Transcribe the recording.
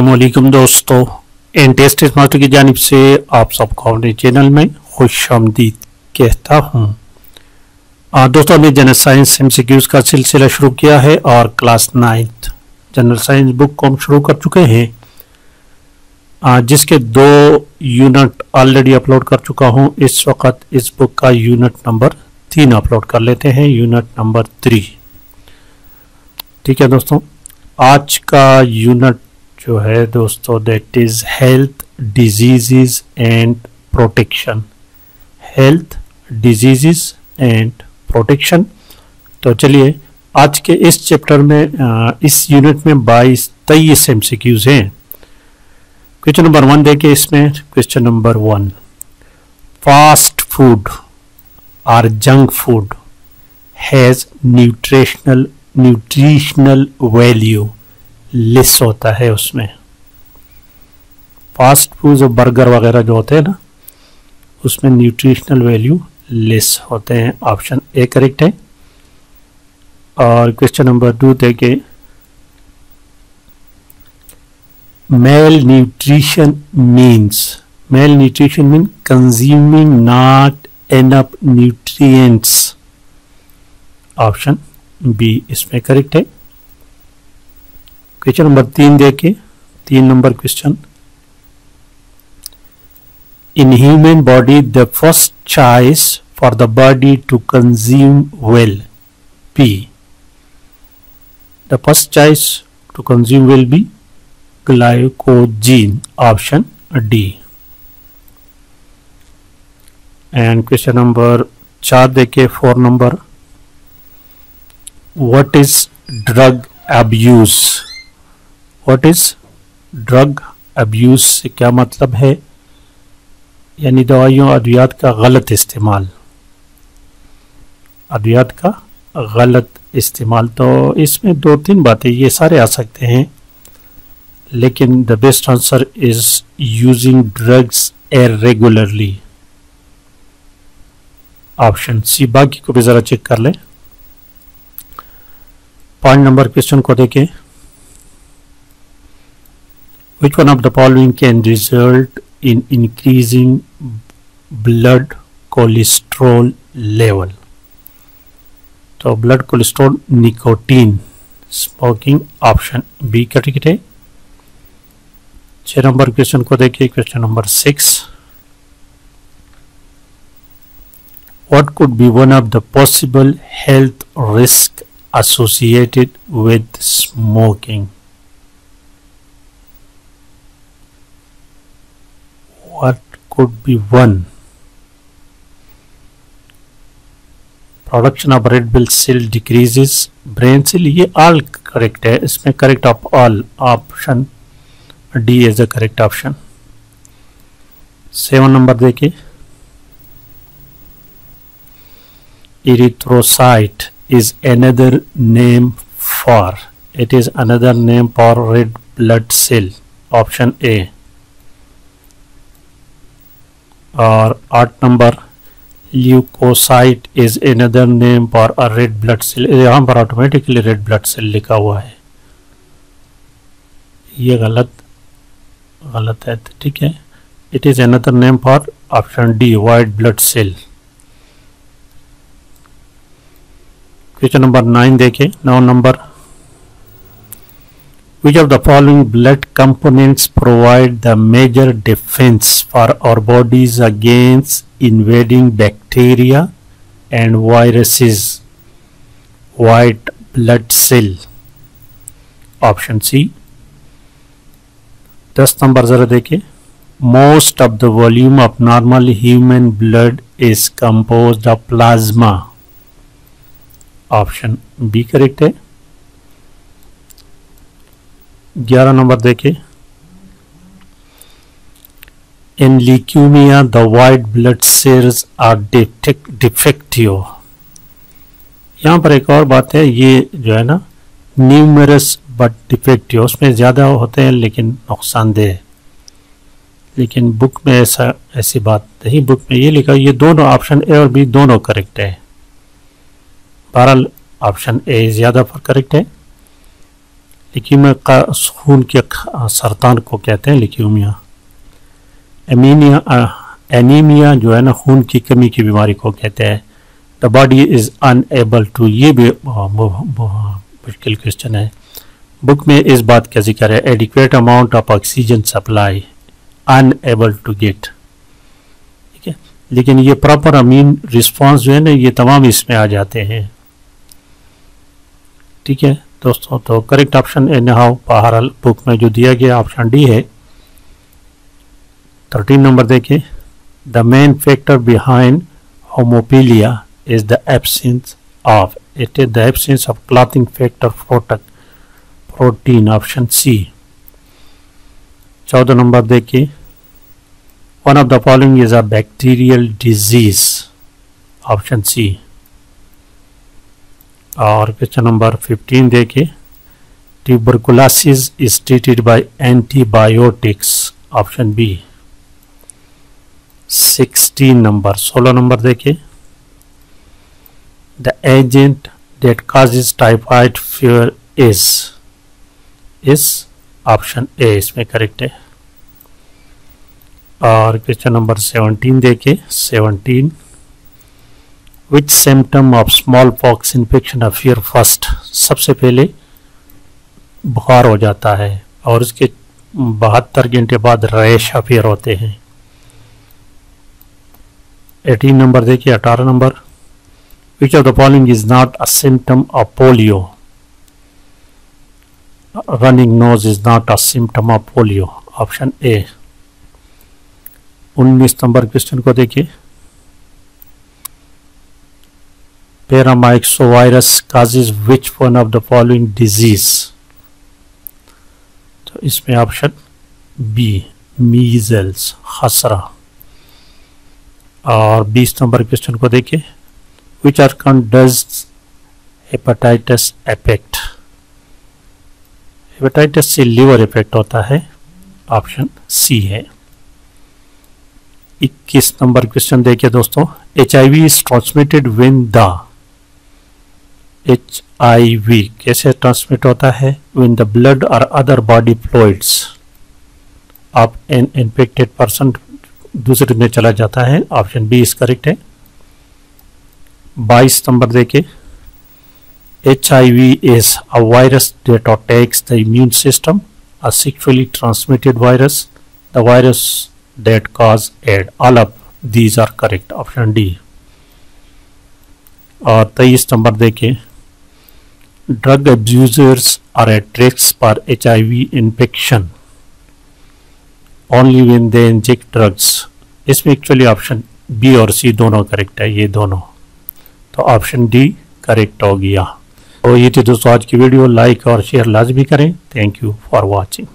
वालेकुम दोस्तों N test master की जानिब से आप सबको अपने चैनल में खुश आमदीद कहता हूँ। दोस्तों, हमने general science M C Qs का सिलसिला शुरू किया है और class ninth general science book को हम शुरू कर चुके हैं। जिसके दो यूनिट ऑलरेडी अपलोड कर चुका हूँ। इस वक्त इस बुक का यूनिट नंबर तीन अपलोड कर लेते हैं, यूनिट नंबर थ्री ठीक है दोस्तों आज का यूनिट जो है दोस्तों that is health diseases and protection health diseases and protection तो चलिए, आज के इस चैप्टर में इस यूनिट में 22 तेईस एम सी क्यूज हैं। क्वेश्चन नंबर वन देखे इसमें question number one fast food और junk food has nutritional nutritional value less होता है उसमें। फास्ट फ़ूड और बर्गर वगैरह जो होते हैं ना, उसमें न्यूट्रिशनल वैल्यू लेस होते हैं। ऑप्शन ए करेक्ट है। और क्वेश्चन नंबर टू थे कि malnutrition means malnutrition mean consuming not enough nutrients option B इसमें करेक्ट है। क्वेश्चन नंबर तीन देखिए। तीन number question in human body the first choice for the body to consume will be the first choice to consume will be glycogen option D and question number चार देखिए four number what is drug abuse? What is drug abuse से क्या मतलब है? यानी दवाइयों अद्वियात का गलत इस्तेमाल। अद्वियात का गलत इस्तेमाल। तो इसमें दो तीन बातें, ये सारे आ सकते हैं। लेकिन the best answer is using drugs uh regularly option C बाकी को भी ज़रा चेक कर लें। पॉइंट नंबर क्वेश्चन को देखें। Which one of the following can result in increasing blood cholesterol level तो blood cholesterol nicotine smoking option B category है। छ नंबर क्वेश्चन को देखिए question number six what could be one of the possible health risk associated with smoking. What could be one? Production of red blood cell decreases brain cell ये all correct है. इसमें correct of all option D is the correct option seven number देखिए. Erythrocyte is another name for, it is another name for red blood cell, option A. और आठ number leucocyte is another name for a red blood cell यहाँ पर automatically red blood cell लिखा हुआ है। ये गलत गलत है, ठीक है। It is another name for option D white blood cell question number nine देखे नौ number which of the following blood components provide the major defence for our bodies against invading bacteria and viruses white blood cell option C दस number जरा देखे most of the volume of normal human blood is composed of plasma option B correct है। ग्यारह number देखिए। In leukaemia the white blood cells are defective यहाँ पर एक और बात है, ये जो है ना न्यूमरस बट डिफेक्टिव उसमें ज़्यादा होते हैं लेकिन नुकसानदेह लेकिन बुक में ऐसा, ऐसी बात नहीं बुक में ये लिखा, ये दोनों ऑप्शन ए और बी दोनों करेक्ट है। बहरहाल ऑप्शन ए ज़्यादा पर करेक्ट है। लिक्यूमिया का खून के सरतान को कहते हैं लिक्यूमिया एमीनिया एनीमिया जो है ना, खून की कमी की बीमारी को कहते हैं। The body is unable to ये भी मुश्किल क्वेश्चन है। बुक में इस बात का ज़िक्र है adequate amount of oxygen supply unable to get ठीक है? लेकिन ये प्रॉपर अमीन रिस्पॉन्स जो है ना, ये तमाम इसमें आ जाते हैं। ठीक है। दोस्तों तो करेक्ट ऑप्शन इन हाउ बहरहाल बुक में जो दिया गया ऑप्शन डी है। थर्टीन नंबर देखिए। The main factor behind haemophilia is the absence of it is the absence of clotting factor product protein option C चौदह नंबर देखिए। One of the following is a bacterial disease option C और question number 15 देखिए। Tuberculosis is treated by antibiotics option B 16 number 16 number देखिए। The agent that causes typhoid fever is इस option A इसमें correct है। और question number 17 देखिए। 17 which symptom of smallpox infection appear first सबसे पहले बुखार हो जाता है और उसके बहत्तर घंटे बाद रैश अफियर होते हैं। एटीन नंबर देखिए, अठारह number. Which of the following is not a symptom of polio running nose is not a symptom of polio option A उन्नीस नंबर क्वेश्चन को देखिए। Paramyxovirus causes which one of the following disease तो इसमें option B measles खसरा। और 20 number question को देखिए। Which organ does hepatitis affect hepatitis से लिवर इफ़ेक्ट होता है। ऑप्शन सी है। 21 नंबर क्वेश्चन देखिए दोस्तों। H I V is transmitted when the H I V कैसे ट्रांसमिट होता है? विन द ब्लड और other body fluids of an infected person दूसरे में चला जाता है। ऑप्शन बी इज़ करेक्ट है। बाईस नंबर देखे H I V is a virus that attacks the immune system a sexually transmitted virus the virus that cause AIDS all of these are correct option D और तेईस number देखें drug abusers are at risk for HIV infection. Only when they inject drugs. इसमें actually option B और C दोनों correct है? ये दोनों। तो ऑप्शन डी करेक्ट हो गया। तो ये थी दोस्तों आज की वीडियो लाइक और शेयर लाजमी करें। Thank you for watching